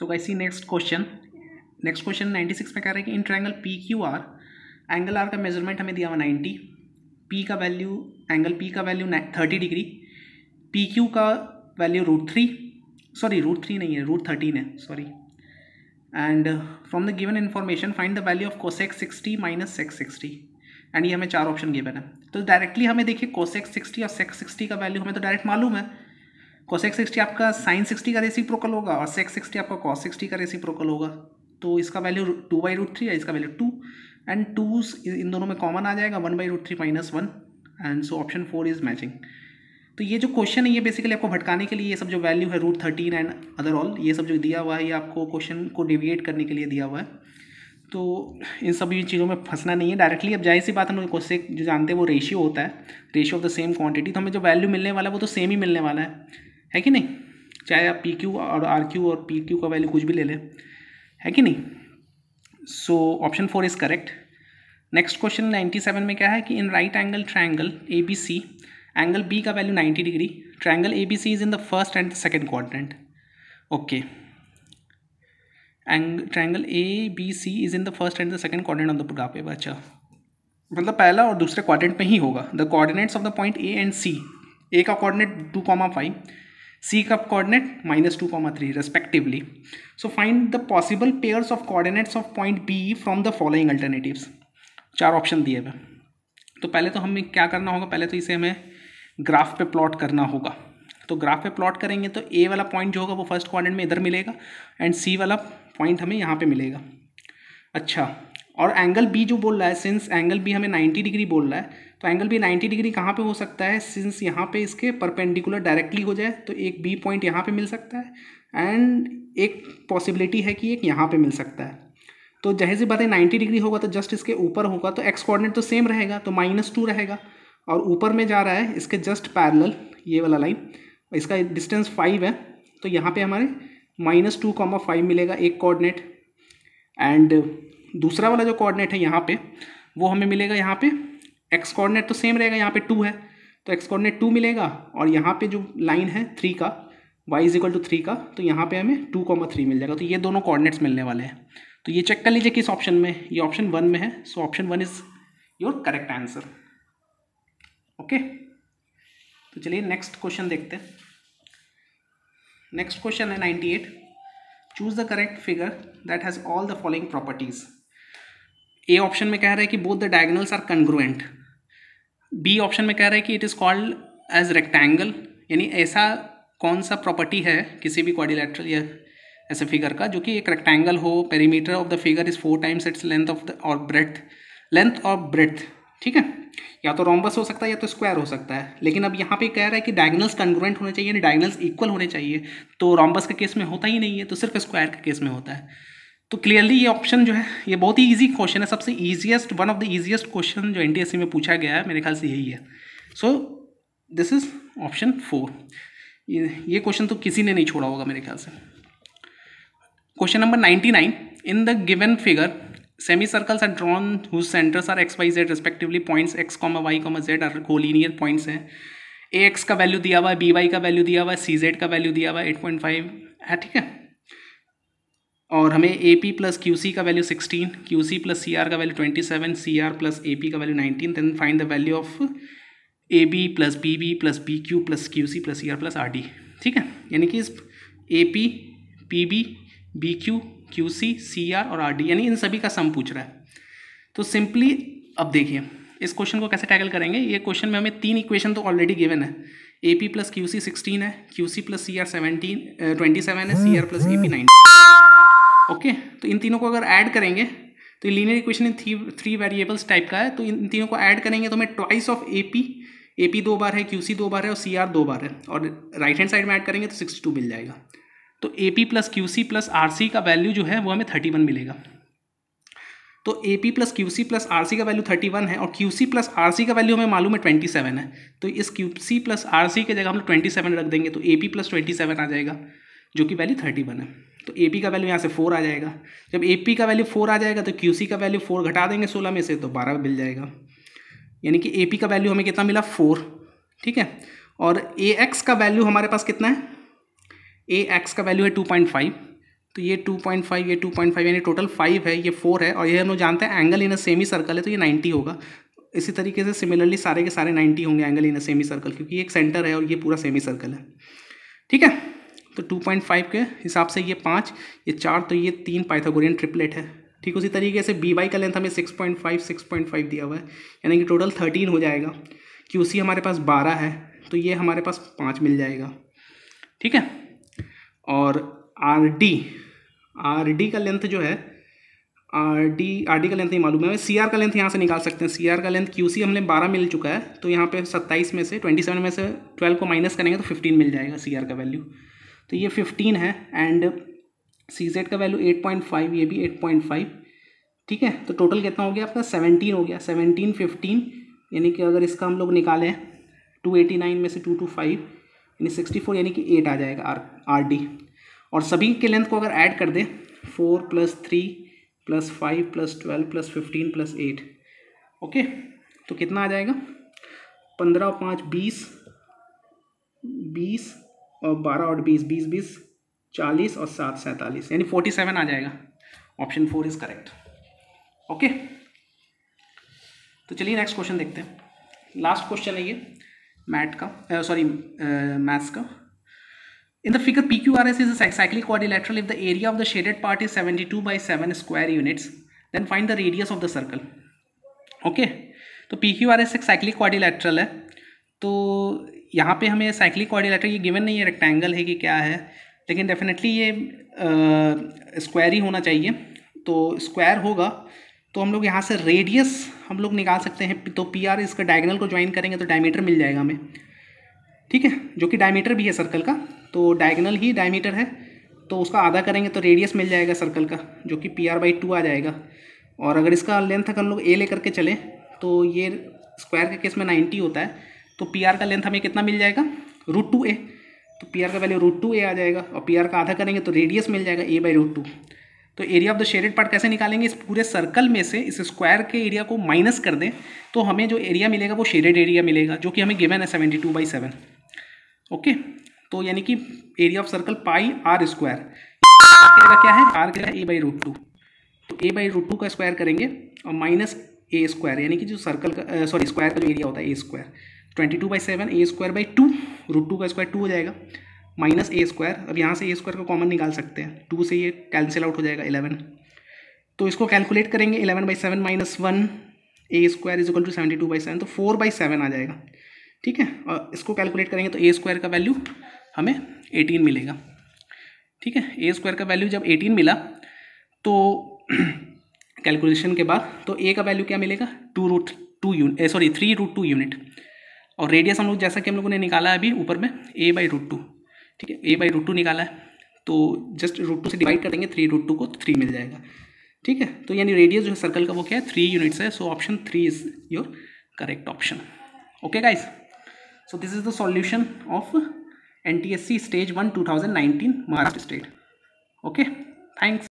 So guys see next question next question ninety six में कह रहा है कि in triangle P Q R angle R का मेज़रमेंट हमें दिया हुआ नाइन्टी पी का वैल्यू एंगल पी का value thirty degree P Q का value root three sorry root three नहीं है रूट थर्टीन है sorry and from the given information find the value of cosec sixty minus sec sixty and ये हमें चार option given है. तो directly हमें देखिए कोसेक सिक्सटी और सेक्स सिक्सटी का वैल्यू हमें तो डायरेक्ट मालूम है. कोसेक सिक्सटी आपका साइन सिक्सटी का रेसी प्रोकल होगा और सेक्स सिक्सटी आपका कॉस सिक्सटी का रेसी प्रोकल होगा। तो इसका value two by root three है, इसका वैल्यू टू एंड टू इन दोनों में कॉमन आ जाएगा one by root three minus one and so option four is matching तो ये जो क्वेश्चन है, ये बेसिकली आपको भटकाने के लिए ये सब जो वैल्यू है root thirteen and other all ये सब जो दिया हुआ है, ये आपको क्वेश्चन को डिविएट करने के लिए दिया हुआ है। तो इन सभी चीज़ों में फंसना नहीं है। डायरेक्टली अब ज़ाहिर सी बात हम क्वेश्चन जो जानते हैं वो रेशियो होता है ratio of the same quantity तो हमें जो वैल्यू मिलने वाला है, वो तो सेम ही मिलने वाला है। है कि नहीं? चाहे आप पी क्यू और आर क्यू और पी क्यू का वैल्यू कुछ भी ले लें, है कि नहीं? So option four is correct next question ninety seven में क्या है कि in right angle triangle A B C angle B का value 90 degree triangle A B C is in the first and second quadrant okay Ang triangle A B C is in the first and the second quadrant of the graph paper अच्छा। मतलब पहला और दूसरे quadrant में ही होगा। The coordinates of the point A and C A का coordinate two comma five C का coordinate minus two comma three respectively so find the possible pairs of coordinates of point B from the following alternatives चार option दिए हुए। तो पहले तो हमें क्या करना होगा? पहले तो इसे हमें ग्राफ पे प्लॉट करना होगा। तो ग्राफ पे प्लॉट करेंगे तो ए वाला पॉइंट जो होगा वो फ़र्स्ट क्वाड्रेंट में इधर मिलेगा एंड सी वाला पॉइंट हमें यहाँ पे मिलेगा। अच्छा और एंगल बी जो बोल रहा है सिंस एंगल बी हमें 90 डिग्री बोल रहा है तो एंगल भी 90 डिग्री कहाँ पे हो सकता है? सिंस यहाँ पे इसके परपेंडिकुलर डायरेक्टली हो जाए तो एक बी पॉइंट यहाँ पे मिल सकता है एंड एक पॉसिबिलिटी है कि एक यहाँ पे मिल सकता है। तो सी बात है नाइन्टी डिग्री होगा तो जस्ट इसके ऊपर होगा तो एक्स कॉर्डिनेट तो सेम रहेगा तो माइनस टू रहेगा। और ऊपर में जा रहा है, इसके जस्ट पैरल ये वाला लाइन इसका डिस्टेंस फाइव है तो यहाँ पे हमारे माइनस टू कॉमा फाइव मिलेगा एक कोऑर्डिनेट एंड दूसरा वाला जो कोऑर्डिनेट है यहाँ पे, वो हमें मिलेगा यहाँ पे एक्स कोऑर्डिनेट तो सेम रहेगा, यहाँ पे टू है। तो एक्स कोऑर्डिनेट टू मिलेगा और यहाँ पे जो लाइन है थ्री का Y is equal to three का तो यहाँ पे हमें टू कॉमा थ्री मिल जाएगा। तो ये दोनों कोऑर्डिनेट्स मिलने वाले हैं। तो ये चेक कर लीजिए किस ऑप्शन में, ये ऑप्शन वन में है। So option one is your correct answer okay तो चलिए नेक्स्ट क्वेश्चन देखते हैं। नेक्स्ट क्वेश्चन है ninety eight choose the correct figure that has all the following properties A option में कह रहा है कि both the diagonals are congruent B option में कह रहा है कि it is called as rectangle यानी ऐसा कौन सा प्रॉपर्टी है किसी भी क्वारिलेटरल या ऐसे फिगर का, जो कि एक रेक्टेंगल हो perimeter of the figure is four times its length of the और ब्रेथ लेंथ और ब्रेथ ठीक है? या तो रोम्बस हो सकता है या तो स्क्वायर हो सकता है। लेकिन अब यहाँ पे कह रहा है कि डायगनल्स कंग्रुएंट होने चाहिए, यानी डायगनल्स इक्वल होने चाहिए तो रोम्बस के केस में होता ही नहीं है तो सिर्फ़ स्क्वायर के केस में होता है। तो क्लियरली ये ऑप्शन जो है, ये बहुत ही ईजी क्वेश्चन है, सबसे easiest one of the easiest question जो एनटीएससी में पूछा गया है, मेरे ख्याल से यही है। So this is option four ये क्वेश्चन तो किसी ने नहीं छोड़ा होगा मेरे ख्याल से। Question number ninety nine in the given figure semicircles are drawn whose centers are X Y Z respectively. Points X comma Y comma Z are collinear points हैं। ए एक्स का वैल्यू दिया हुआ है बी वाई का value दिया हुआ है सी Z का वैल्यू दिया हुआ है एट पॉइंट फाइव है, ठीक है? और हमें A P plus Q C का value sixteen Q C plus C R का value twenty seven C R plus A P का value nineteen then find the value of A B plus B B plus B Q plus Q C plus C R plus R D ठीक है? यानी कि इस A P P B B Q Q C C R और R D यानी इन सभी का सम पूछ रहा है। तो सिंपली अब देखिए, इस क्वेश्चन को कैसे टैकल करेंगे? ये क्वेश्चन में हमें तीन इक्वेशन तो ऑलरेडी गिवन है। A P plus Q C sixteen है Q C plus C R seventeen twenty seven है C R plus A P nineteen okay तो इन तीनों को अगर ऐड करेंगे तो linear equation in three three variables type का है तो इन तीनों को ऐड करेंगे तो हमें twice of A P A P दो बार है क्यू सी दो बार है और सी आर दो बार है, और राइट हैंड साइड में ऐड करेंगे तो सिक्सटी टू मिल जाएगा। तो A P plus Q C plus R C का वैल्यू जो है, वो हमें थर्टी वन मिलेगा। तो A P plus Q C plus R C का वैल्यू थर्टी वन है, और Q C plus R C का वैल्यू हमें मालूम है ट्वेंटी सेवन है। तो इस Q C plus R C की जगह हम लोग ट्वेंटी सेवन रख देंगे तो A P plus twenty seven आ जाएगा, जो कि वैल्यू थर्टी वन है। तो ए पी का वैल्यू यहाँ से फोर आ जाएगा। जब ए पी का वैल्यू फोर आ जाएगा तो क्यू सी का वैल्यू फोर घटा देंगे सोलह में से तो बारह मिल जाएगा। यानी कि ए पी का वैल्यू हमें कितना मिला? फोर ठीक है? और ए एक्स का वैल्यू हमारे पास कितना है? ए एक्स का वैल्यू है टू पॉइंट फाइव तो ये 2.5 ये 2.5 यानी टोटल फाइव है, ये फोर है, और ये हम लोग जानते हैं angle in a semi circle है तो ये 90 होगा। इसी तरीके से सिमिलरली सारे के सारे 90 होंगे angle in a semi circle क्योंकि एक सेंटर है और ये पूरा सेमी सर्कल है। ठीक है? तो 2.5 के हिसाब से ये पाँच, ये चार तो ये तीन पाइथागोरियन ट्रिपलेट है। ठीक, उसी तरीके से बी वाई का लेंथ हमें 6.5 6.5 दिया हुआ है। यानी कि टोटल 13 हो जाएगा क्यू सी हमारे पास 12 है तो ये हमारे पास पाँच मिल जाएगा। ठीक है? और आर डी आर डी का लेंथ जो है आर डी आर डी का लेंथ नहीं मालूम है। सी आर का लेंथ यहाँ से निकाल सकते हैं। सी आर का लेंथ क्यू सी हमने बारह मिल चुका है तो यहाँ पे सत्ताईस में से ट्वेंटी सेवन में से ट्वेल्व को माइनस करेंगे तो फिफ्टीन मिल जाएगा सी आर का वैल्यू तो ये फिफ्टीन है एंड सी जेड का वैल्यू एट पॉइंट फाइव ये भी एट पॉइंट फाइव ठीक है? तो टोटल कितना हो गया आपका? सेवनटीन हो गया। सेवनटीन फिफ्टीन यानी कि अगर इसका हम लोग निकालें टू एटी नाइन में से टू टू फाइव यानी सिक्सटी फोर यानी कि एट आ जाएगा आर आर डी और सभी के लेंथ को अगर ऐड कर दें four plus three plus five plus twelve plus fifteen plus eight okay तो कितना आ जाएगा? पंद्रह, पाँच, बीस बीस और बारह और बीस बीस बीस चालीस और सात सैंतालीस। यानी फोर्टी सेवन आ जाएगा। Option four is correct okay तो चलिए नेक्स्ट क्वेश्चन देखते हैं। लास्ट क्वेश्चन है ये मैथ का सॉरी मैथ्स का। In the figure PQRS is a cyclic quadrilateral. If the area of the shaded part is 72 by 7 square units, then find the radius of the circle. Okay तो P Q R S एक cyclic quadrilateral है। तो यहाँ पे हमें cyclic quadrilateral ये given नहीं है रेक्टेंगल है कि क्या है, लेकिन डेफिनेटली ये स्क्वायर ही होना चाहिए। तो स्क्वायर होगा तो हम लोग यहाँ से रेडियस हम लोग निकाल सकते हैं तो पी आर इसका डायगनल को ज्वाइन करेंगे तो डायमीटर मिल जाएगा हमें। ठीक है? जो कि डायमीटर भी है सर्कल का तो डायगनल ही डायमीटर है तो उसका आधा करेंगे तो रेडियस मिल जाएगा सर्कल का, जो कि पी आर बाई टू आ जाएगा। और अगर इसका लेंथ अगर हम लोग ए लेकर के चलें तो ये स्क्वायर के केस में नाइन्टी होता है। तो पी आर का लेंथ हमें कितना मिल जाएगा? रूट टू ए तो पी आर का वैल्यू रूट टू ए आ जाएगा और पी आर का आधा करेंगे तो रेडियस मिल जाएगा ए बाई रूट टू तो area of the shaded part कैसे निकालेंगे? इस पूरे सर्कल में से, इस स्क्वायर के एरिया को माइनस कर दें तो हमें जो एरिया मिलेगा वो शेडेड एरिया मिलेगा, जो कि हमें गिवन है seventy two by seven okay तो यानी कि area of circle pi R square क्या है? आर क्या है ए बाई रूट टू तो ए बाई रूट टू का स्क्वायर करेंगे और माइनस ए स्क्वायर यानी कि जो सर्कल का सॉरी स्क्वायर का जो एरिया होता है A square twenty two by seven A square by two root two का स्क्वायर टू हो जाएगा माइनस ए स्क्वायर अब यहाँ से ए स्क्वायर का कॉमन निकाल सकते हैं। टू से ये कैंसिल आउट हो जाएगा इलेवन तो इसको कैलकुलेट करेंगे eleven by seven minus one A square is equal to seventy two by seven तो फोर बाई सेवन आ जाएगा। ठीक है? और इसको कैलकुलेट करेंगे तो ए स्क्वायर का वैल्यू हमें एटीन मिलेगा। ठीक है? ए स्क्वायर का वैल्यू जब एटीन मिला तो कैलकुलेशन के बाद तो ए का वैल्यू क्या मिलेगा? Two root two unit sorry three root two unit और रेडियस हम लोग जैसा कि हम लोगों ने निकाला है अभी ऊपर में ए बाई रूट टू ठीक है? ए बाई रूट टू निकाला है तो जस्ट रूट टू से डिवाइड कर देंगे थ्री रूट टू को थ्री मिल जाएगा, ठीक है? तो यानी रेडियस जो है सर्कल का वो क्या है? थ्री यूनिट्स है so option three is your correct option okay guys so this is the solution of ntsc stage 1 2019 Maharashtra state okay thanks.